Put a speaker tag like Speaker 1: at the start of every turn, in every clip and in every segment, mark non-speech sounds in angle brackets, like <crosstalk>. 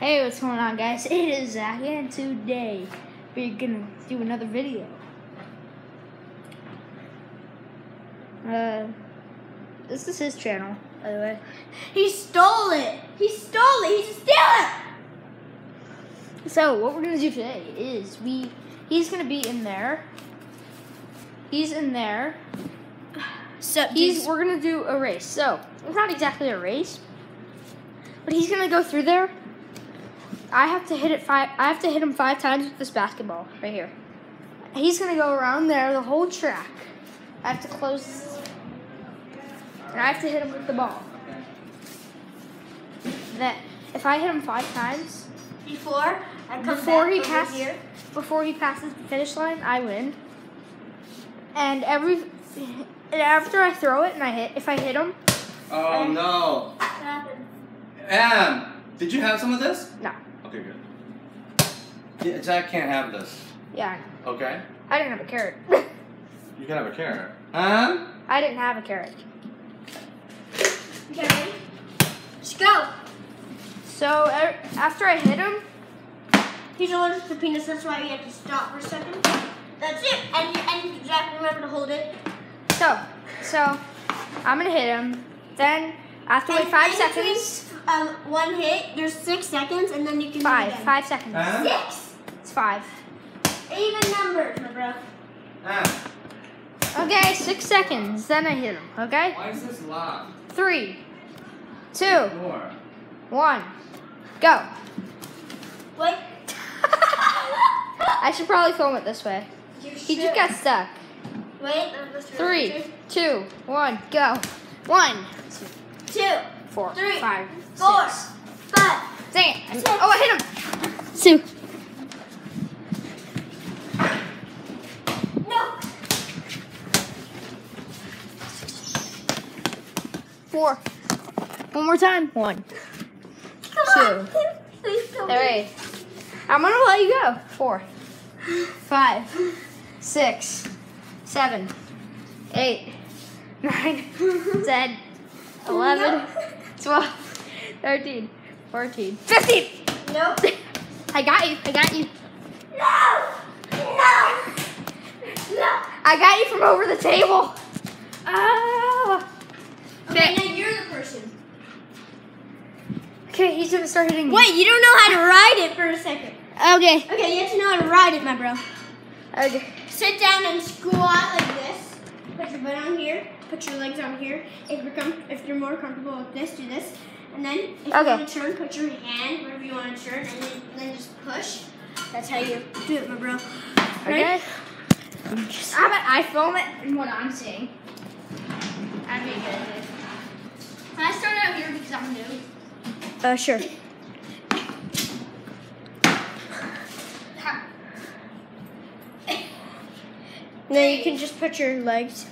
Speaker 1: Hey, what's going on, guys? <laughs> It is Zach, and today we're gonna do another video. Uh, this is his channel, by the way.
Speaker 2: He stole it. He stole it. He's a stealer.
Speaker 1: So, what we're gonna do today is we he's gonna be in there. He's in there.
Speaker 2: So
Speaker 1: He's we're gonna do a race. So, it's not exactly a race, but he's gonna go through there. I have to hit it five. I have to hit him five times with this basketball right here. He's gonna go around there the whole track. I have to close, and I have to hit him with the ball. That if I hit him five times
Speaker 2: before I come
Speaker 1: before
Speaker 2: back
Speaker 1: he passes
Speaker 2: here.
Speaker 1: before he passes the finish line, I win. And every and after I throw it and I hit, if I hit him,
Speaker 3: Oh no.
Speaker 2: What happened?
Speaker 3: Em, did you have some of this?
Speaker 1: no.
Speaker 3: Okay, good. Yeah, Jack can't have this.
Speaker 1: Yeah,
Speaker 3: Okay?
Speaker 1: I didn't have a carrot. <laughs>
Speaker 3: You can have a carrot. Huh?
Speaker 1: I didn't have a carrot.
Speaker 2: Okay, ready? Let's go.
Speaker 1: So er, after I hit him,
Speaker 2: He's allergic to peanuts. That's why you have to stop for a second. That's it. And you, and Jack, remember to hold it.
Speaker 1: so so I'm gonna hit him. Then I have to wait five seconds.
Speaker 2: Between, Um, one hit. There's six seconds, and then you can
Speaker 1: Five,
Speaker 2: do it again.
Speaker 1: five seconds.
Speaker 3: Em?
Speaker 2: Six.
Speaker 1: It's five.
Speaker 2: Even numbers, my bro.
Speaker 3: Em,
Speaker 1: Okay, six seconds. Then I hit him. Okay,
Speaker 3: why is this locked?
Speaker 1: three, one, go.
Speaker 2: Wait. <laughs>
Speaker 1: I should probably film it this way.
Speaker 2: You
Speaker 1: He just got stuck.
Speaker 2: Wait. let's
Speaker 1: Three,
Speaker 2: repeat.
Speaker 1: two, one, go. One,
Speaker 2: Two.
Speaker 1: Four,
Speaker 2: Three,
Speaker 1: five,
Speaker 2: Four.
Speaker 1: six.
Speaker 2: Five.
Speaker 1: Dang it.
Speaker 2: Six.
Speaker 1: Oh, I hit him. Two.
Speaker 2: No.
Speaker 1: Four. One more time. One.
Speaker 2: Come
Speaker 1: Two.
Speaker 2: on. Please don't.
Speaker 1: Three. I'm gonna let you go. Four. Five. Six. Seven. Eight. <laughs> Nine. <laughs> Ten. Eleven. Twelve. <laughs> Thirteen. Fourteen. Fifteen.
Speaker 2: No. <laughs>
Speaker 1: I got you. I got you.
Speaker 2: No. No. No.
Speaker 1: I got you from over the table. Ah.
Speaker 2: Okay, now you're the person.
Speaker 1: Okay, he's gonna start hitting me.
Speaker 2: Wait, you don't know how to ride it for a second.
Speaker 1: Okay.
Speaker 2: Okay, you have to know how to ride it, my bro.
Speaker 1: Okay.
Speaker 2: Sit down and squat like this. Put your butt on here. Put your legs on here. If you're com- if you're more comfortable with this, do this. And then if you want to turn, put your hand wherever you want to turn, and then, then just push. That's how you do it, my bro.
Speaker 1: Okay. About I film it and what I'm seeing? That'd be good. Can I start out here because I'm new?
Speaker 2: Uh, sure. <laughs> Then you can just put your legs.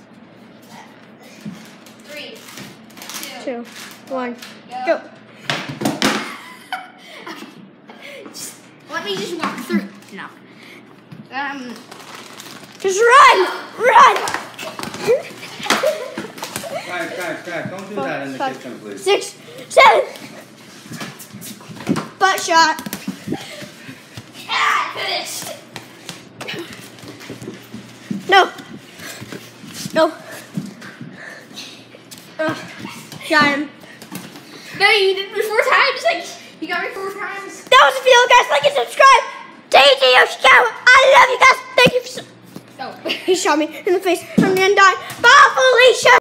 Speaker 1: Three,
Speaker 2: Two, one,
Speaker 1: go.
Speaker 2: go. <laughs>
Speaker 1: Just, let me just walk through. No. Um.
Speaker 2: Just run! Run!
Speaker 3: Guys, guys, guys, don't do
Speaker 2: Four,
Speaker 3: that in the
Speaker 2: five,
Speaker 3: kitchen, please.
Speaker 2: Six, seven. Butt shot.
Speaker 1: Ah, finished.
Speaker 2: No. No. Got.
Speaker 1: No, you did me four times. Like you got me four times.
Speaker 2: That was the video, guys. Like and subscribe. JJ Yoshikawa. I love you guys. Thank you. For so-
Speaker 1: Oh.
Speaker 2: he shot me in the face. I'm gonna die. Bye, Felicia.